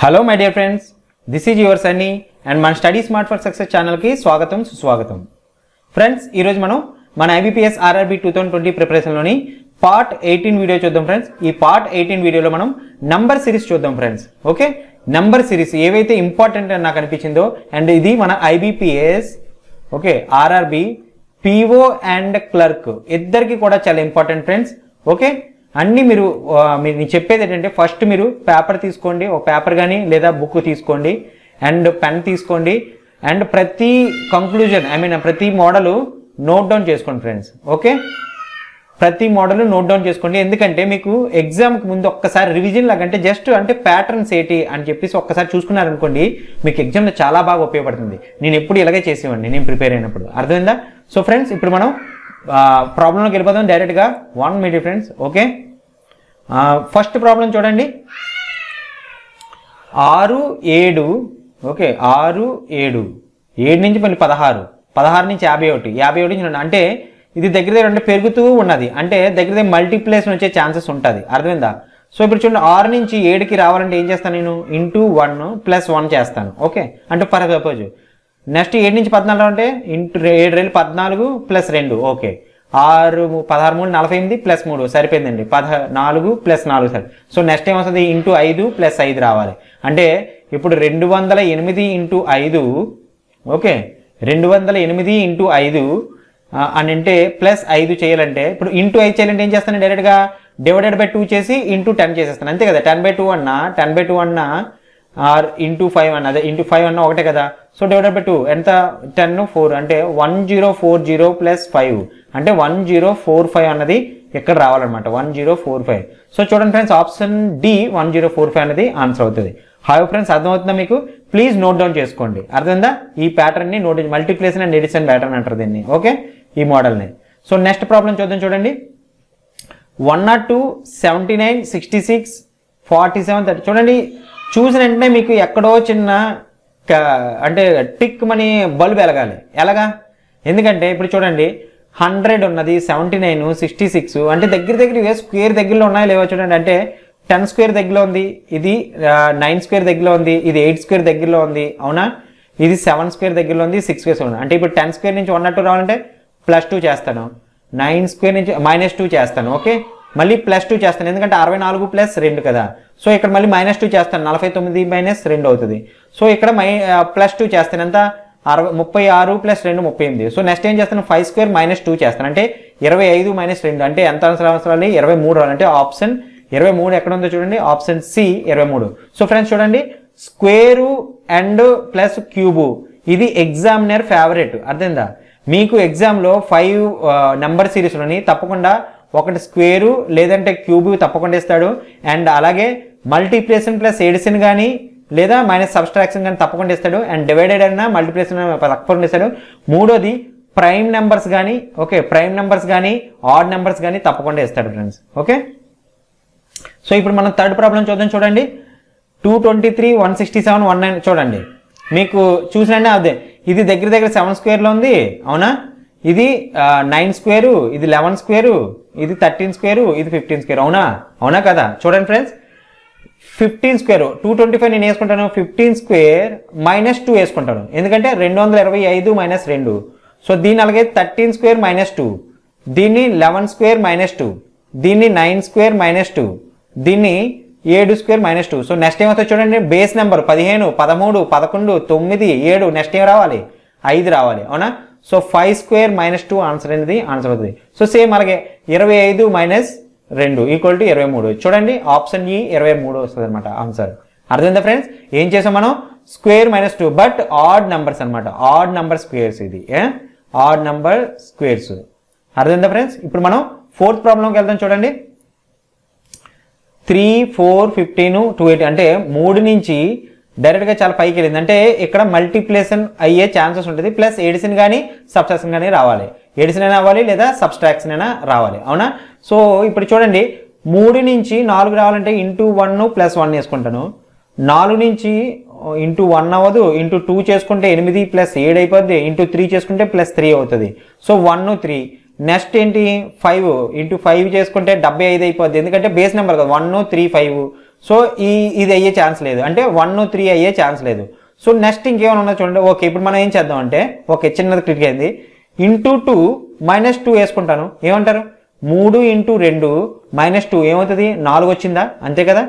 Hello my dear friends this is your Sunny and మన study smart for success ఛానల్కి స్వాగతం సుస్వాగతం. Friends ఈరోజు మనం మన IBPS RRB two thousand twenty ప్రిపరేషన్లోని part eighteen video చూద్దాం ఫ్రెండ్స్ ఈ పార్ట్ ఎయిటీన్ వీడియోలో మనం నంబర్ సిరీస్ చూద్దాం ఫ్రెండ్స్ ఓకే నంబర్ సిరీస్ ఏవైతే ఇంపార్టెంట్ అని నాకు అనిపించిందో అండ్ ఇది మన IBPS okay RRB PO and clerk ఇద్దరికి కూడా చాలా ఇంపార్టెంట్ ఫ్రెండ్స్ ఓకే అన్నీ మీరు మీరు నేను చెప్పేది ఏంటంటే ఫస్ట్ మీరు పేపర్ తీసుకోండి ఒక పేపర్ కానీ లేదా బుక్ తీసుకోండి అండ్ పెన్ తీసుకోండి అండ్ ప్రతి కంక్లూజన్ ఐ మీన్ ప్రతి మోడల్ నోట్ డౌన్ చేసుకోండి ఫ్రెండ్స్ ఓకే ప్రతి మోడల్ నోట్ డౌన్ చేసుకోండి ఎందుకంటే మీకు ఎగ్జామ్కి ముందు ఒక్కసారి రివిజన్ లాగా అంటే జస్ట్ అంటే ప్యాటర్న్స్ ఏంటి అని చెప్పేసి ఒక్కసారి చూసుకున్నారనుకోండి మీకు ఎగ్జామ్లో చాలా బాగా ఉపయోగపడుతుంది. నేను ఎప్పుడు ఇలాగే చేసేవాడిని నేను ప్రిపేర్ అయినప్పుడు. అర్థమైందా? సో ఫ్రెండ్స్ ఇప్పుడు మనం ప్రాబ్లంలోకి వెళ్ళిపోదాం డైరెక్ట్గా వన్ మీ డిఫరెన్స్ ఓకే ఫస్ట్ ప్రాబ్లం చూడండి. ఆరు ఏడు ఓకే ఆరు ఏడు. ఏడు నుంచి మళ్ళీ పదహారు. పదహారు నుంచి యాభై ఒకటి. యాభై ఒకటి నుంచి అంటే ఇది దగ్గర దగ్గర అంటే పెరుగుతూ ఉన్నది. అంటే దగ్గర దగ్గర మల్టీప్లేస్ వచ్చే ఛాన్సెస్ ఉంటుంది. అర్థమైందా? సో ఇప్పుడు చూడండి ఆరు నుంచి ఏడుకి రావాలంటే ఏం చేస్తాను నేను? ఇంటూ వన్ ప్లస్ వన్ చేస్తాను. ఓకే అంటే ఫర్ సపోజ్ నెక్స్ట్ ఏడు నుంచి పద్నాలుగు అంటే ఇంటూ ఏడు రెండు పద్నాలుగు ప్లస్ రెండు. ఓకే. ఆరు పదహారు మూడు నలభై ఎనిమిది ప్లస్ మూడు. సరిపోయిందండి. పదహ నాలుగు ప్లస్ నాలుగు సరి. సో నెక్స్ట్ ఏమొస్తుంది? ఇంటూ ఐదు ప్లస్ ఐదు రావాలి. అంటే ఇప్పుడు రెండు వందల ఎనిమిది ఇంటూ ఐదు. ఓకే. రెండు వందల ఎనిమిది ఇంటూ ఐదు అని అంటే ప్లస్ ఐదు చేయాలంటే ఇప్పుడు ఇంటూ ఐదు చేయాలంటే ఏం చేస్తాను? డైరెక్ట్గా డివైడెడ్ బై టూ చేసి ఇంటూ టెన్ చేసేస్తాను. అంతే కదా? టెన్ బై టూ అన్నా టెన్ బై టూ అన్నా ఆర్ ఇంటూ ఫైవ్ అన్న. అదే ఇంటూ ఫైవ్ అన్న ఒకటే కదా. సో డివైడెడ్ బై టూ ఎంత? టెన్ ఫోర్ అంటే one zero four zero plus five అంటే వన్ జీరో ఫోర్ ఫైవ్ అన్నది ఎక్కడ రావాలన్నమాట? One zero four five so చూడండి friends option D one zero four five అనేది ఆన్సర్ అవుతుంది. హాయ్ ఫ్రెండ్స్ అర్థమవుతుందా మీకు? ప్లీజ్ నోట్ డౌన్ చేసుకోండి. అర్థమైందా? ఈ ప్యాటర్న్ని note multiplication and addition pattern అంటారు దీన్ని. ఓకే ఈ మోడల్ని సో నెక్స్ట్ ప్రాబ్లం చూద్దాం చూడండి. One not two seventy nine sixty six forty seven thirty చూడండి. చూసిన వెంటనే మీకు ఎక్కడో చిన్న అంటే టిక్ మనీ బల్బ్ వెలగాలి ఎలాగా? ఎందుకంటే ఇప్పుడు చూడండి హండ్రెడ్ ఉన్నది సెవెంటీ నైన్ సిక్స్టీ సిక్స్ అంటే దగ్గర దగ్గర ఇవే స్క్వేర్ దగ్గరలో ఉన్నాయో లేవో చూడండి. అంటే టెన్ స్క్వేర్ దగ్గరలో ఉంది ఇది నైన్ స్క్వేర్ దగ్గరలో ఉంది ఇది ఎయిట్ స్క్వేర్ దగ్గరలో ఉంది అవునా? ఇది సెవెన్ స్క్వేర్ దగ్గరలో ఉంది సిక్స్ స్క్వేర్ ఉంది అంటే ఇప్పుడు టెన్ స్క్వేర్ నుంచి వన్ టూ రావాలంటే ప్లస్ టూ చేస్తాను. నైన్ స్క్వేర్ నుంచి మైనస్ టూ చేస్తాను ఓకే? మళ్ళీ ప్లస్ టూ చేస్తాను. ఎందుకంటే అరవై నాలుగు ప్లస్ రెండు కదా. సో ఇక్కడ మళ్ళీ మైనస్ టూ చేస్తాను. నలభై తొమ్మిది మైనస్ రెండు అవుతుంది. సో ఇక్కడ మై ప్లస్ టూ చేస్తాను. ఎంత? అరవై ముప్పై ఆరు ప్లస్ రెండు ముప్పై ఎనిమిది. సో నెక్స్ట్ ఏం చేస్తాను? ఫైవ్ స్క్వేర్ మైనస్ టూ చేస్తాను. అంటే ఇరవై ఐదు మైనస్ రెండు. అంటే ఎంత అవసరం అవసరాలు? ఇరవై మూడు అంటే ఆప్షన్ ఇరవై మూడు ఎక్కడ ఉందో చూడండి. ఆప్షన్ సి ఇరవై మూడు. సో ఫ్రెండ్స్ చూడండి. Square and plus cube. ఇది ఎగ్జామినర్ ఫేవరెట్. అర్థమైందా? మీకు ఎగ్జామ్లో ఫైవ్ నెంబర్ సిరీస్లోని తప్పకుండా ఒకటి స్క్వేరు లేదంటే క్యూబు తప్పకుండా ఇస్తాడు. అండ్ అలాగే మల్టీప్లేషన్ ప్లస్ ఎడిషన్ కానీ లేదా మైనస్ సబ్స్ట్రాక్షన్ కానీ తప్పకుండా ఇస్తాడు. అండ్ డివైడెడ్ అయినా మల్టీప్లేషన్ తప్పకుండా ఇస్తాడు. మూడోది ప్రైమ్ నెంబర్స్ కానీ ఓకే ప్రైమ్ నెంబర్స్ కానీ ఆడ్ నెంబర్స్ కానీ తప్పకుండా ఇస్తాడు ఫ్రెండ్స్. ఓకే? సో ఇప్పుడు మనం థర్డ్ ప్రాబ్లం చూద్దాం చూడండి. Two twenty three one sixty seven one nine చూడండి. మీకు చూసినండి అదే. ఇది దగ్గర దగ్గర సెవెన్ స్క్వేర్లో ఉంది. అవునా? ఇది నైన్ స్క్వేరు ఇది లెవెన్ స్క్వేరు ఇది థర్టీన్ స్క్వేరు ఇది ఫిఫ్టీన్ స్క్వేర్ అవునా? అవునా కదా? చూడండి friends fifteen square two twenty five నేను వేసుకుంటాను. ఫిఫ్టీన్ స్క్వేర్ మైనస్ టూ వేసుకుంటాను. ఎందుకంటే రెండు వందల ఇరవై ఐదు మైనస్ రెండు. సో దీని అలాగే థర్టీన్ స్క్వేర్ మైనస్ టూ దీన్ని లెవెన్ స్క్వేర్ మైనస్ టూ దీన్ని నైన్ స్క్వేర్ మైనస్ టూ దీన్ని ఏడు square minus two so next ఏమవుతుంది చూడండి? బేస్ నెంబర్ పదిహేను పదమూడు పదకొండు తొమ్మిది ఏడు. నెక్స్ట్ ఏం రావాలి? ఐదు రావాలి. అవునా? So five square minus two answer అనేది ఆన్సర్ అవుతుంది. సో సేమ్ అలాగే ఇరవై ఐదు మైనస్ రెండు ఈక్వల్ టు ఇరవై మూడు. చూడండి ఆప్షన్ ఈ e ఇరవై మూడు వస్తుంది అనమాట ఆన్సర్ అర్థమైందా ఫ్రెండ్స్ ఏం చేసాం మనం? Square minus two but odd numbers అనమాట ఆడ్ నంబర్ స్క్వేర్స్ ఇది ఆడ్ నంబర్ స్క్వేర్స్ అర్థమైందా ఫ్రెండ్స్ ఇప్పుడు మనం ఫోర్త్ ప్రాబ్లంకి వెళ్దాం చూడండి. Three four fifteen two eighty అంటే మూడు నుంచి డైరెక్ట్గా చాలా పైకి వెళ్ళింది. అంటే ఇక్కడ మల్టీప్లేషన్ అయ్యే ఛాన్సెస్ ఉంటుంది. ప్లస్ ఎడిషన్ కానీ సబ్స్ట్రాక్షన్ కానీ రావాలి. ఎడిసిన్ అయినా అవ్వాలి లేదా సబ్స్ట్రాక్షన్ అయినా రావాలి. అవునా? సో ఇప్పుడు చూడండి. మూడు నుంచి నాలుగు రావాలంటే ఇంటూ వన్ ప్లస్ వన్ వేసుకుంటాను. నాలుగు నుంచి uh, ఇంటూ వన్ అవ్వదు. ఇంటూ టూ చేసుకుంటే ఎనిమిది ప్లస్ ఏడు అయిపోద్ది. ఇంటూ త్రీ చేసుకుంటే ప్లస్ త్రీ అవుతుంది. సో వన్ త్రీ నెక్స్ట్ ఏంటి? ఫైవ్ ఇంటూ ఫైవ్ చేసుకుంటే డెబ్బై ఐదు అయిపోద్ది. ఎందుకంటే బేస్ నెంబర్ కదా. వన్ త్రీ ఫైవ్ సో ఈ ఇది అయ్యే ఛాన్స్ లేదు. అంటే వన్ త్రీ అయ్యే ఛాన్స్ లేదు. సో నెక్స్ట్ ఇంకేమైనా ఉన్నా చూడండి. ఓకే ఇప్పుడు మనం ఏం చేద్దాం అంటే ఓకే చిన్నది క్లిక్ అయింది. ఇంటూ టూ మైనస్ టూ వేసుకుంటాను. ఏమంటారు? మూడు ఇంటూ రెండు మైనస్ టూ ఏమవుతుంది? నాలుగు వచ్చిందా? అంతే కదా?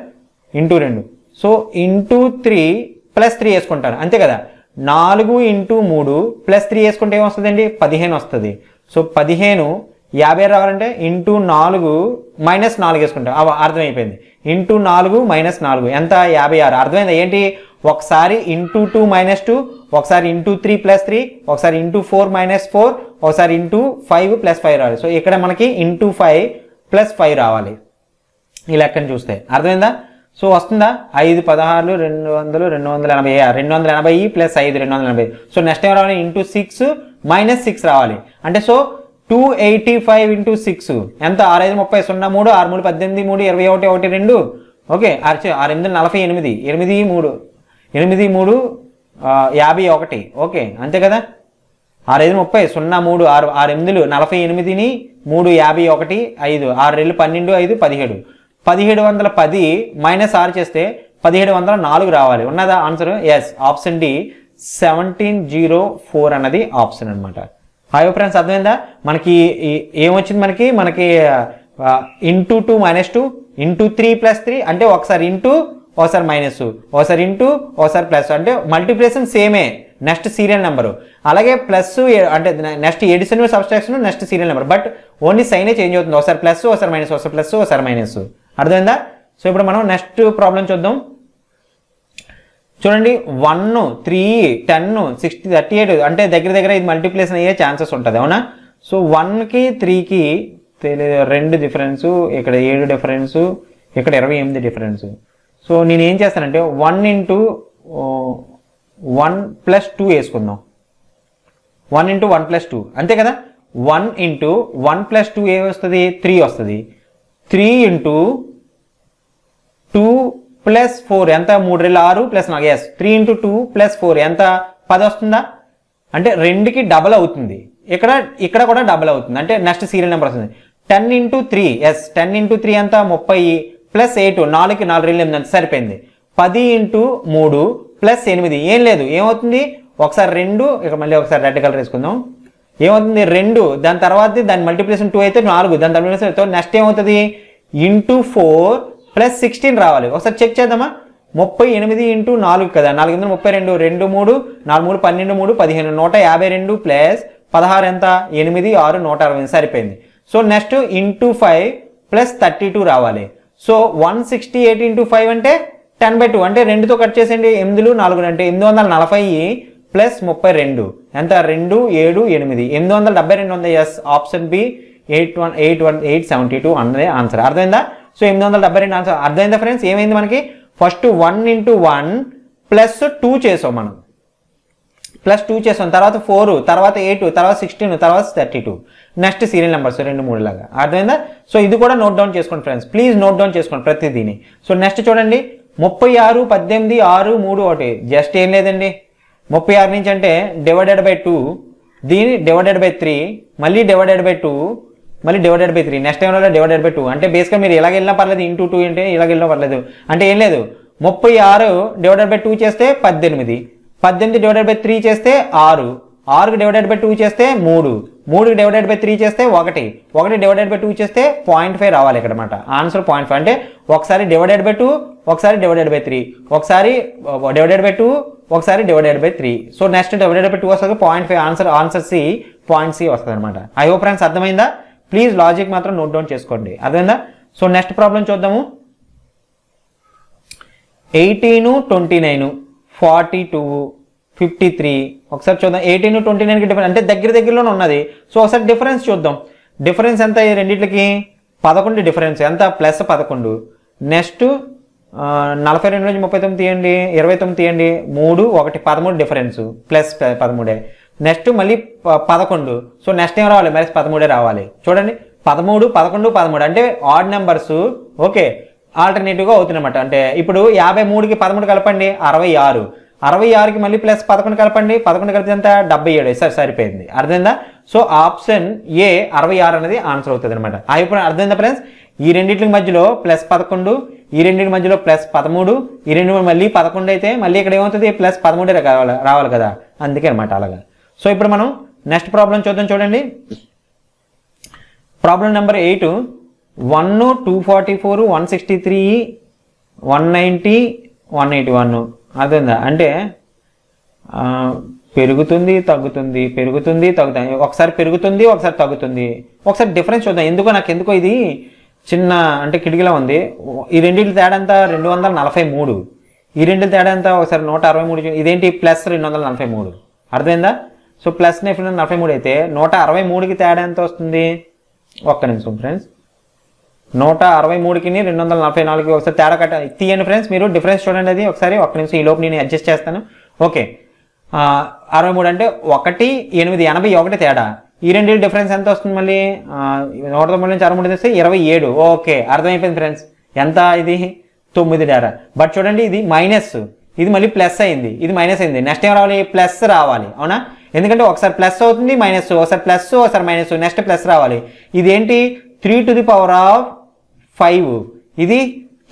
ఇంటూ రెండు. So into three plus three వేసుకుంటాను. అంతే కదా? నాలుగు ఇంటూ మూడు ప్లస్ త్రీ వేసుకుంటే ఏమొస్తుందండి? పదిహేను వస్తుంది. సో పదిహేను యాభై రావాలంటే ఇంటూ నాలుగు మైనస్ నాలుగు వేసుకుంటాం. అవ అర్థమైపోయింది. ఇంటూ నాలుగు మైనస్ నాలుగు. ఎంత? యాభై ఆరు. అర్థమైంది ఏంటి? ఒకసారి ఇంటూ టూ మైనస్ టూ ఒకసారి ఇంటూ త్రీ ప్లస్ త్రీ ఒకసారి ఇంటూ ఫోర్ మైనస్ ఫోర్ ఒకసారి ఇంటూ ఫైవ్ ప్లస్ ఫైవ్ రావాలి. సో ఇక్కడ మనకి ఇంటూ ఫైవ్ ప్లస్ ఫైవ్ రావాలి. ఈ లెక్కను చూస్తే. అర్థమైందా? సో వస్తుందా? ఐదు పదహారులు రెండు వందలు రెండు వందల ఎనభై ఆ, రెండు వందల ఎనభై ప్లస్ ఐదు రెండు వందల ఎనభై సో నెక్స్ట్ ఏం రావాలి? ఇంటూ సిక్స్ మైనస్ సిక్స్ రావాలి. అంటే so two eighty five into six ఎంత? ఆరు ఐదు ముప్పై సున్నా మూడు ఆరు మూడు పద్దెనిమిది మూడు ఇరవై ఒకటి ఒకటి రెండు. ఓకే ఆరు ఆరు ఎనిమిది నలభై ఎనిమిది ఎనిమిది మూడు. ఎనిమిది మూడు యాభై ఒకటి. ఓకే అంతే కదా? ఆరు ఐదు ముప్పై సున్నా మూడు ఆరు ఆరు ఎనిమిదిలు నలభై ఎనిమిదిని మూడు యాభై ఒకటి ఐదు. ఆరు రెండు పన్నెండు ఐదు పదిహేడు. పదిహేడు వందల పది మైనస్ ఆరు చేస్తే పదిహేడు వందల నాలుగు రావాలి. ఉన్నదా? Answer? Yes option D seventeen zero four అన్నది ఆప్షన్ అనమాట హాయ్ ఫ్రెండ్స్ అర్థమైందా? మనకి ఏమొచ్చింది మనకి? మనకి into two minus two into three plus three అంటే ఒకసారి ఇంటూ ఒకసారి మైనస్ ఒకసారి ఇంటూ ఒకసారి ప్లస్ అంటే మల్టిప్లికేషన్ సేమే నెక్స్ట్ సీరియల్ నెంబరు అలాగే ప్లస్ అంటే next addition subtraction next serial number but only సైనే change అవుతుంది. ఒకసారి ప్లస్ ఒకసారి మైనస్ ఒకసారి ప్లస్ ఒకసారి మైనస్ అర్థమైందా? సో ఇప్పుడు మనం నెక్స్ట్ ప్రాబ్లం చూద్దాం. చూడండి one three ten sixty thirty eight అంటే దగ్గర దగ్గర ఇది మల్టిప్లేషన్ అయ్యే ఛాన్సెస్ ఉంటుంది అవునా? సో వన్కి త్రీకి తెలియదు రెండు డిఫరెన్సు ఇక్కడ ఏడు డిఫరెన్సు ఇక్కడ ఇరవై ఎనిమిది డిఫరెన్సు సో నేను ఏం చేస్తానంటే one into one plus two వేసుకుందాం. One into one plus two అంతే కదా? One into one plus two ఏ వస్తుంది? త్రీ వస్తుంది. Three into two plus four ఎంత? మూడు రెళ్ళు ఆరు ప్లస్ నాలుగు. Yes three into two plus four ఎంత? పది వస్తుందా? అంటే రెండుకి డబల్ అవుతుంది. ఇక్కడ ఇక్కడ కూడా డబల్ అవుతుంది. అంటే నెక్స్ట్ సీరియల్ నెంబర్ వస్తుంది. Ten into three yes ten into three ఎంత? ముప్పై. ప్లస్ ఎయిట్ నాలుగుకి నాలుగు రెళ్ళు ఎనిమిది అంత సరిపోయింది. పది ఇంటూ మూడు ప్లస్ ఎనిమిది. ఏం లేదు. ఏమవుతుంది? ఒకసారి రెండు ఇక మళ్ళీ ఒకసారి రెడ్ కలర్ వేసుకుందాం. ఏమవుతుంది? రెండు. దాని తర్వాత దాని మల్టిప్లికేషన్ టూ అయితే నాలుగు. దాని తర్వాత నెక్స్ట్ ఏమవుతుంది? ఇంటూ ఫోర్ ప్లస్ సిక్స్టీన్ రావాలి. ఒకసారి చెక్ చేద్దామా? ముప్పై ఎనిమిది ఇంటూ నాలుగు కదా. నాలుగు ఎనిమిది ముప్పై రెండు రెండు మూడు నాలుగు మూడు పన్నెండు మూడు పదిహేను నూట యాభై రెండు ప్లస్ పదహారు ఎంత? ఎనిమిది ఆరు నూట అరవై సరిపోయింది. So next into five plus thirty two రావాలి. So one sixty eight into five అంటే టెన్ బై టూ. అంటే రెండుతో కట్ చేసేయండి. ఎనిమిదిలు నాలుగు అంటే ఎనిమిది వందల నలభై ప్లస్ ముప్పై రెండు. ఎంత? రెండు ఏడు ఎనిమిది. ఎనిమిది వందల డెబ్బై రెండు ఉంది? Yes option B eight one eight one eight seventy two అన్నదే ఆన్సర్ అర్థమైందా? సో ఎనిమిది వందల డెబ్బై రెండు ఆన్సర్ అర్థమైందా ఫ్రెండ్స్ ఏమైంది మనకి? First one into one plus two చేసాం మనం. ప్లస్ టూ చేసాం. తర్వాత ఫోర్ తర్వాత ఎయిట్ తర్వాత సిక్స్టీన్ తర్వాత thirty two next serial numbers రెండు మూడు లాగా. అర్థమైందా? సో ఇది కూడా నోట్ డౌన్ చేసుకోండి ఫ్రెండ్స్ ప్లీజ్ నోట్ డౌన్ చేసుకోండి ప్రతిదీని. సో నెక్స్ట్ చూడండి. ముప్పై ఆరు పద్దెనిమిది ఆరు మూడు ఒకటి. జస్ట్ ఏం లేదండి. ముప్పై ఆరు నుంచి అంటే డివైడెడ్ బై టూ దీని డివైడెడ్ బై త్రీ మళ్ళీ డివైడెడ్ బై టూ మళ్ళీ divided by three next time divided by two అంటే బేస్గా మీరు ఇలాగ వెళ్ళినా పర్లేదు ఇంటూ టూ అంటే ఇలాగ వెళ్ళినా పర్లేదు అంటే ఏం లేదు ముప్పై ఆరు డివైడెడ్ బై టూ చేస్తే పద్దెనిమిది పద్దెనిమిది డివైడెడ్ బై త్రీ చేస్తే ఆరు ఆరుకి డివైడెడ్ బై టూ చేస్తే మూడు మూడుకి డివైడెడ్ బై త్రీ చేస్తే ఒకటి ఒకటి డివైడెడ్ బై టూ చేస్తే పాయింట్ ఫైవ్ రావాలి ఇక్కడ అనమాట ఆన్సర్ పాయింట్ ఫైవ్ అంటే ఒకసారి డివైడెడ్ బై టూ ఒకసారి డివైడెడ్ బై త్రీ ఒకసారి డివైడెడ్ బై టూ ఒకసారి divided by three so next divided by two వస్తుంది point five answer answer C point C వస్తుంది అనమాట ఐ హోప్ ఫ్రెండ్స్ అర్థమైందా ప్లీజ్ లాజిక్ మాత్రం నోట్ డౌన్ చేసుకోండి. అర్థమైందా? సో నెక్స్ట్ ప్రాబ్లం చూద్దాము. Eighteen twenty nine forty two fifty three ఒకసారి చూద్దాం. ఎయిటీన్ ట్వంటీ నైన్కి డిఫరెన్స్ అంటే దగ్గర దగ్గరలోనే ఉన్నది. సో ఒకసారి డిఫరెన్స్ చూద్దాం. డిఫరెన్స్ ఎంత ఈ పదకొండు డిఫరెన్స్ ఎంత? ప్లస్ పదకొండు. నెక్స్ట్ నలభై రెండు నుంచి ముప్పై తొమ్మిది తీయండి. ఇరవై తొమ్మిది తీయండి. మూడు ఒకటి. పదమూడు డిఫరెన్స్ ప్లస్ పదమూడే. నెక్స్ట్ మళ్ళీ పదకొండు. సో నెక్స్ట్ ఏం రావాలి? మైనస్ పదమూడే రావాలి. చూడండి. పదమూడు పదకొండు పదమూడు. అంటే ఆడ్ నెంబర్స్ ఓకే. ఆల్టర్నేటివ్గా అవుతుందన్నమాట. అంటే ఇప్పుడు యాభై మూడుకి పదమూడు కలపండి అరవై ఆరు. అరవై ఆరుకి మళ్ళీ ప్లస్ పదకొండు కలపండి పదకొండు కలిపి ఎంత? డెబ్బై ఏడు. సరే సరిపోయింది. అర్థమైందా? సో ఆప్షన్ ఏ అరవై ఆరు అనేది ఆన్సర్ అవుతుంది అనమాట ఇప్పుడు అర్థమైందా ఫ్రెండ్స్ ఈ రెండింటి మధ్యలో ప్లస్ పదకొండు ఈ రెండింటి మధ్యలో ప్లస్ పదమూడు ఈ రెండు మళ్ళీ పదకొండు అయితే మళ్ళీ ఇక్కడ ఏమవుతుంది? ప్లస్ పదమూడే రావాలి రావాలి కదా. అందుకే అనమాట అలాగా. సో ఇప్పుడు మనం నెక్స్ట్ ప్రాబ్లం చూద్దాం చూడండి. Problem number eight one two forty four one sixty three one ninety one eighty one అదేందా? అంటే పెరుగుతుంది తగ్గుతుంది పెరుగుతుంది తగ్గుతుంది. ఒకసారి పెరుగుతుంది ఒకసారి తగ్గుతుంది. ఒకసారి డిఫరెన్స్ చూద్దాం. ఎందుకో నాకు ఎందుకో ఇది చిన్న అంటే కిటికీలో ఉంది. ఈ రెండింటి తేడా అంతా రెండు వందల నలభై మూడు. ఈ రెండింటి తేడా అంతా ఒకసారి నూట అరవై మూడు ఇదేంటి? ప్లస్ రెండు వందల నలభై మూడు. అర్థమైందా? సో ప్లస్ నెఫ్ట్ నలభై మూడు అయితే నూట అరవై మూడుకి తేడా ఎంత వస్తుంది? ఒక్క నిమిషం ఫ్రెండ్స్ నూట అరవై మూడుకి రెండు వందల నలభై నాలుగుకి ఒకసారి తేడా కట్ట తీయండి ఫ్రెండ్స్ మీరు డిఫరెన్స్ చూడండి అది. ఒకసారి ఒక్క నిమిషం ఈ లోపు నేను అడ్జస్ట్ చేస్తాను. ఓకే అరవై మూడు అంటే ఒకటి ఎనిమిది ఎనభై ఒకటి తేడా. ఈ రెండు డిఫరెన్స్ ఎంత వస్తుంది మళ్ళీ? నూట తొంభై నుంచి అరవై మూడు తెస్తే ఇరవై ఏడు. ఓకే అర్థమైపోయింది ఫ్రెండ్స్ ఎంత ఇది? తొమ్మిది డేరా బట్ చూడండి ఇది మైనస్ ఇది మళ్ళీ ప్లస్ అయింది. ఇది మైనస్ అయింది. నెక్స్ట్ ఏం రావాలి? ప్లస్ రావాలి. అవునా? ఎందుకంటే ఒకసారి ప్లస్ అవుతుంది మైనస్ ఒకసారి ప్లస్ ఒకసారి మైనస్ నెక్స్ట్ ప్లస్ రావాలి. ఇదేంటి? Three to the power of five. ఇది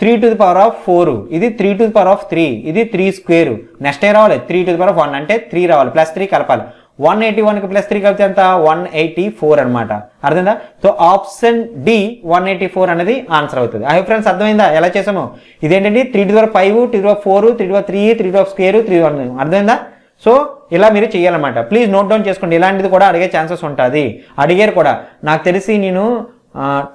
three to the power of four. ఇది three to the power of three. ఇది త్రీ స్క్వేర్. నెక్స్ట్ ఏ రావాలి? Three to the power of one అంటే three రావాలి. Plus three కలపాలి. వన్ ఎయిటీ వన్కి plus three కలిపితే ఎంత? వన్ ఎయిటీ ఫోర్ అనమాట అర్థమైందా? So option D one eighty four అనేది ఆన్సర్ అవుతుంది. ఐ ఫ్రెండ్స్ అర్థమైందా? ఎలా చేసాము? ఇదేంటంటే three to five three to four three to three three to square three one. అర్థమైందా? సో ఇలా మీరు చేయాలన్నమాట ప్లీజ్ నోట్ డౌన్ చేసుకోండి. ఇలాంటిది కూడా అడిగే ఛాన్సెస్ ఉంటుంది. అడిగారు కూడా. నాకు తెలిసి నేను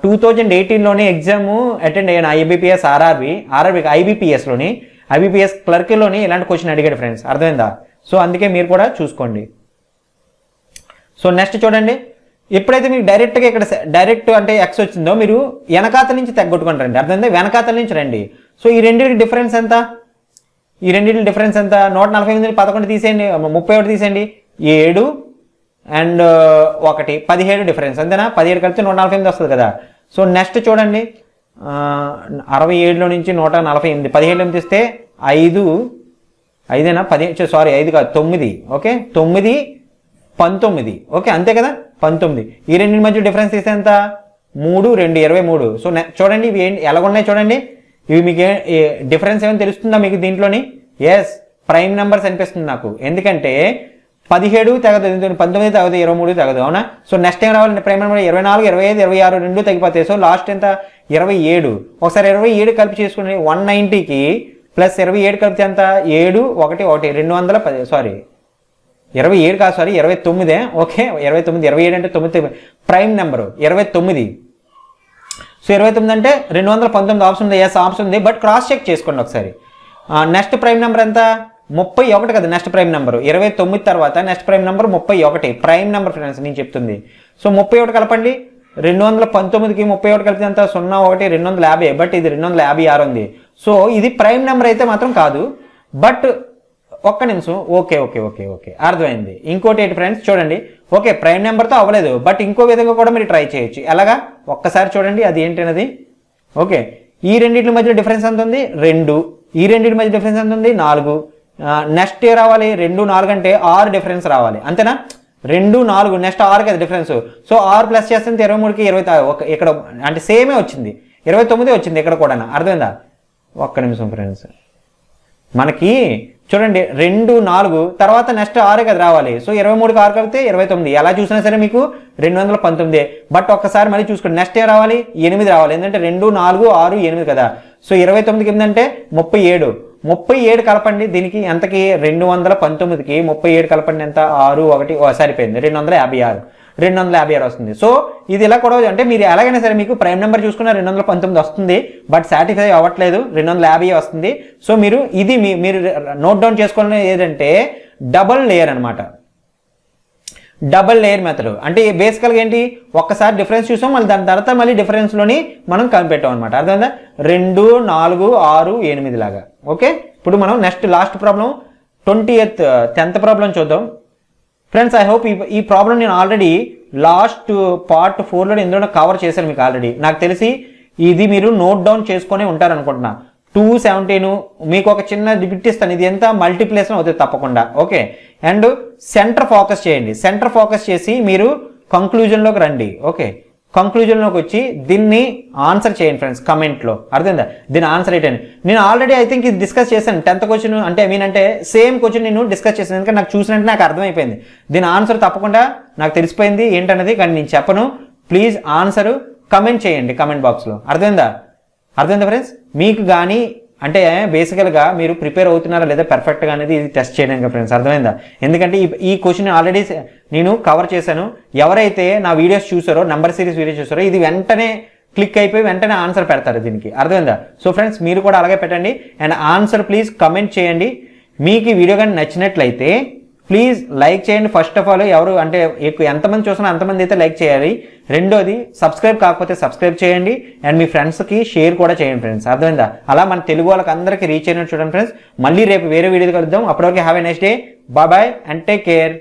టూ థౌజండ్ ఎయిటీన్లోనే ఎగ్జామ్ అటెండ్ అయ్యాను. ఐబీపీఎస్ ఆర్ఆర్బి ఆర్ఆర్బి ఐబీపీఎస్లోని ఐబీపీఎస్ క్లర్క్లోని ఇలాంటి క్వశ్చన్ అడిగాడు ఫ్రెండ్స్ అర్థమైందా? సో అందుకే మీరు కూడా చూసుకోండి. సో నెక్స్ట్ చూడండి. ఎప్పుడైతే మీకు డైరెక్ట్గా ఇక్కడ డైరెక్ట్ అంటే ఎక్స్ వచ్చిందో మీరు వెనకాతల నుంచి తగ్గొట్టుకుని రండి. అర్థమైందా? వెనకాతల నుంచి రండి. సో ఈ రెండింటి డిఫరెన్స్ ఎంత? ఈ రెండింటి డిఫరెన్స్ ఎంత? నూట నలభై ఎనిమిది పదకొండు తీసేయండి ముప్పై ఒకటి తీసేయండి. ఏడు అండ్ ఒకటి. పదిహేడు డిఫరెన్స్ అంతేనా? పదిహేడు కలిపితే నూట నలభై ఎనిమిది వస్తుంది కదా. సో నెక్స్ట్ చూడండి. అరవై ఏడులో నుంచి నూట నలభై ఎనిమిది. పదిహేడు ఎనిమిది తీస్తే ఐదు. ఐదేనా? పది సారీ ఐదు కాదు తొమ్మిది. ఓకే? తొమ్మిది పంతొమ్మిది. ఓకే? అంతే కదా? పంతొమ్మిది. ఈ రెండింటి మధ్య డిఫరెన్స్ తీస్తే ఎంత? మూడు రెండు ఇరవై మూడు. సో నె- చూడండి ఇవి ఎలాగున్నాయి చూడండి. ఇవి మీకు డిఫరెన్స్ ఏమైనా తెలుస్తుందా మీకు దీంట్లోని? ఎస్ ప్రైమ్ నెంబర్స్ అనిపిస్తుంది నాకు. ఎందుకంటే పదిహేడు తగదు ఎందుకంటే పంతొమ్మిది తగదు ఇరవై మూడు తగదు అవునా? సో నెక్స్ట్ టైం రావాలంటే ప్రైమ్ నెంబర్ ఇరవై నాలుగు ఇరవై ఐదు ఇరవై ఆరు రెండు తగ్గిపోతాయి సో లాస్ట్ ఎంత? ఇరవై ఏడు. ఒకసారి ఇరవై ఏడు కలిపి చేసుకుని వన్ నైంటీకి ప్లస్ ఇరవై ఏడు కలిపితే ఎంత? ఏడు ఒకటి ఒకటి రెండు వందల పది సారీ ఇరవై ఏడు కాదు సారీ ఇరవై తొమ్మిదే. ఓకే ఇరవై తొమ్మిది ఇరవై ఏడు అంటే తొమ్మిది ప్రైమ్ నెంబరు ఇరవై తొమ్మిది. సో ఇరవై తొమ్మిది అంటే రెండు వందల పంతొమ్మిది ఆప్షన్ ఉంది. ఎస్ ఆప్షన్ ఉంది. బట్ క్రాస్ చెక్ చేసుకోండి ఒకసారి. నెక్స్ట్ ప్రైమ్ నెంబర్ ఎంత? ముప్పై ఒకటి కదా నెక్స్ట్ ప్రైమ్ నెంబర్ ఇరవై తొమ్మిది తర్వాత నెక్స్ట్ ప్రైమ్ నెంబర్ ముప్పై ఒకటి. ప్రైమ్ నెంబర్ ఫ్రెండ్స్ నేను చెప్తుంది. సో ముప్పై ఒకటి కలపండి. రెండు వందల పంతొమ్మిదికి ముప్పై ఒకటి కలిపితే ఎంత? సున్నా ఒకటి రెండు వందల యాభై. బట్ ఇది రెండు వందల యాభై ఆరు ఉంది. సో ఇది ప్రైమ్ నెంబర్ అయితే మాత్రం కాదు. బట్ ఒక్క నిమిషం. Okay okay okay okay. అర్థమైంది. ఇంకోటి ఏంటి ఫ్రెండ్స్ చూడండి. ఓకే ప్రైమ్ నెంబర్తో అవ్వలేదు. బట్ ఇంకో విధంగా కూడా మీరు ట్రై చేయొచ్చు. ఎలాగా? ఒక్కసారి చూడండి. అది ఏంటనేది ఓకే. ఈ రెండింటి మధ్య డిఫరెన్స్ ఎంత ఉంది? రెండు. ఈ రెండింటి మధ్య డిఫరెన్స్ ఎంత ఉంది? నాలుగు. నెక్స్ట్ ఏ రావాలి. రెండు నాలుగు అంటే ఆరు డిఫరెన్స్ రావాలి. అంతేనా? రెండు నాలుగు. నెక్స్ట్ ఆరు కదా డిఫరెన్స్ సో ఆరు ప్లస్ చేస్తే ఇరవై మూడుకి ఇరవై ఒక ఇక్కడ అంటే సేమే వచ్చింది. ఇరవై తొమ్మిది వచ్చింది ఇక్కడ కూడా అర్థమైందా? ఒక్క నిమిషం ఫ్రెండ్స్ మనకి చూడండి రెండు నాలుగు తర్వాత నెక్స్ట్ ఆరే కదా రావాలి. సో ఇరవై మూడుకి ఆరు కలిపితే ఇరవై తొమ్మిది. ఎలా చూసినా సరే మీకు రెండు వందల పంతొమ్మిది. బట్ ఒక్కసారి మళ్ళీ చూసుకోండి. నెక్స్ట్ ఏ రావాలి? ఎనిమిది రావాలి. ఎందుకంటే రెండు నాలుగు ఆరు ఎనిమిది కదా. సో ఇరవై తొమ్మిదికి ఏంటంటే ముప్పై ఏడు. ముప్పై ఏడు కలపండి. దీనికి ఎంతకి? రెండు వందల పంతొమ్మిదికి. ముప్పై ఏడు కలపండి. ఎంత? ఆరు ఒకటి. ఓ, సరిపోయింది. రెండు వందల యాభై ఆరు. రెండు వందల యాభై ఆరు వస్తుంది. సో ఇది ఎలా కూడా అంటే మీరు ఎలాగైనా సరే మీకు ప్రైమ్ నెంబర్ చూసుకున్న రెండు వందల పంతొమ్మిది వస్తుంది బట్ సాటిస్ఫై అవ్వట్లేదు రెండు వందల యాభై వస్తుంది. సో మీరు ఇది మీ మీరు నోట్ డౌన్ చేసుకోవాలని ఏదంటే డబల్ లేయర్ అనమాట డబల్ లేయర్ మెథడ్. అంటే బేసికల్గా ఏంటి? ఒక్కసారి డిఫరెన్స్ చూసాం మళ్ళీ దాని తర్వాత మళ్ళీ డిఫరెన్స్లోని మనం కనిపెట్టాం అనమాట అర్థమైందా? రెండు నాలుగు ఆరు ఎనిమిది లాగా. ఓకే? ఇప్పుడు మనం next last problem twenty eighth tenth problem చూద్దాం. ఫ్రెండ్స్ ఐ హోప్ ఈ ప్రాబ్లం నేను ఆల్రెడీ లాస్ట్ పార్ట్ ఫోర్లో ఇందులో కవర్ చేశాను మీకు ఆల్రెడీ నాకు తెలిసి ఇది మీరు నోట్ డౌన్ చేసుకొని ఉంటారనుకుంటున్నా టూ సెవెంటీను మీకు ఒక చిన్న బిట్ ఇస్తాను. ఇది ఎంత మల్టీప్లేషన్ అవుతుంది తప్పకుండా. ఓకే అండ్ సెంటర్ ఫోకస్ చేయండి. సెంటర్ ఫోకస్ చేసి మీరు కంక్లూజన్లోకి రండి. ఓకే కంక్లూజన్లోకి వచ్చి దీన్ని ఆన్సర్ చేయండి ఫ్రెండ్స్ కమెంట్లో అర్థమైందా? దీని ఆన్సర్ ఏంటని నేను ఆల్రెడీ ఐ థింక్ ఇది డిస్కస్ చేశాను. టెన్త్ క్వశ్చన్ అంటే ఐ మీన్ అంటే సేమ్ క్వశ్చన్ నేను డిస్కస్ చేశాను. ఎందుకంటే నాకు చూసినట్టు నాకు అర్థమైపోయింది. దీని ఆన్సర్ తప్పకుండా నాకు తెలిసిపోయింది ఏంటన్నది కానీ నేను చెప్పను. ప్లీజ్ ఆన్సర్ కమెంట్ చేయండి కమెంట్ బాక్స్లో అర్థమైందా? అర్థమైందా ఫ్రెండ్స్ మీకు కానీ అంటే బేసికల్గా మీరు ప్రిపేర్ అవుతున్నారా లేదా పర్ఫెక్ట్గా అనేది ఇది టెస్ట్ చేయడానికి ఫ్రెండ్స్ అర్థమైందా? ఎందుకంటే ఈ ఈ క్వశ్చన్ ఆల్రెడీ నేను కవర్ చేశాను. ఎవరైతే నా వీడియోస్ చూసారో నంబర్ సిరీస్ వీడియోస్ చూసారో ఇది వెంటనే క్లిక్ అయిపోయి వెంటనే ఆన్సర్ పెడతారు దీనికి. అర్థమైందా? సో ఫ్రెండ్స్ మీరు కూడా అలాగే పెట్టండి. అండ్ ఆన్సర్ ప్లీజ్ కమెంట్ చేయండి. మీకు ఈ వీడియో కానీ నచ్చినట్లయితే ప్లీజ్ లైక్ చేయండి. ఫస్ట్ ఆఫ్ ఆల్ ఎవరు అంటే ఎక్కువ ఎంతమంది చూసినా అంతమంది అయితే లైక్ చేయాలి. రెండోది సబ్స్క్రైబ్ కాకపోతే సబ్స్క్రైబ్ చేయండి. అండ్ మీ ఫ్రెండ్స్కి షేర్ కూడా చేయండి ఫ్రెండ్స్ అర్థమైందా? అలా మన తెలుగు వాళ్ళకి అందరికీ రీచ్ అయినట్టు చూడండి ఫ్రెండ్స్ మళ్ళీ రేపు వేరే వీడియో కలుద్దాం. అప్పటివరకు have a next day bye and take care